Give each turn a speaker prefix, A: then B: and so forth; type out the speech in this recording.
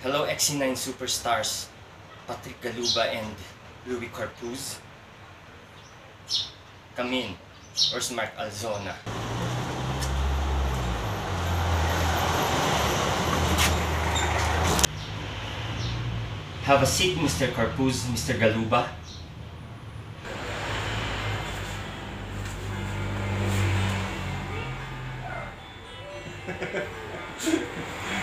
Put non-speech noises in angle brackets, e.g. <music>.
A: Hello XC9 superstars, Patrick Galuba and Louie Corpuz. Come in. Where's Mark Alzona? Have a seat, Mr. Corpuz, Mr. Galuba. <laughs>